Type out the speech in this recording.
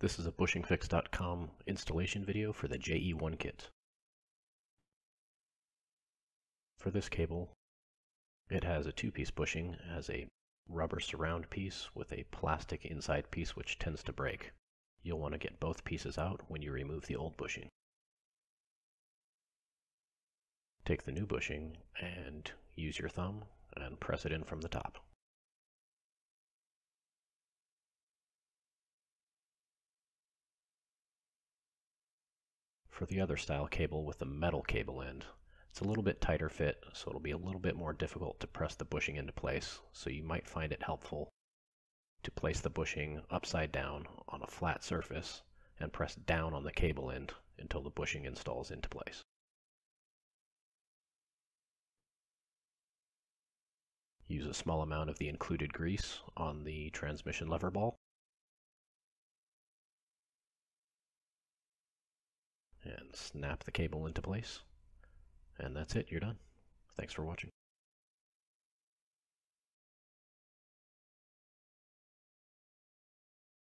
This is a bushingfix.com installation video for the JE1 kit. For this cable, it has a two-piece bushing, as a rubber surround piece with a plastic inside piece which tends to break. You'll want to get both pieces out when you remove the old bushing. Take the new bushing and use your thumb and press it in from the top. For the other style cable with the metal cable end, it's a little bit tighter fit, so it'll be a little bit more difficult to press the bushing into place, so you might find it helpful to place the bushing upside down on a flat surface and press down on the cable end until the bushing installs into place. Use a small amount of the included grease on the transmission lever ball snap the cable into place. And that's it, you're done. Thanks for watching.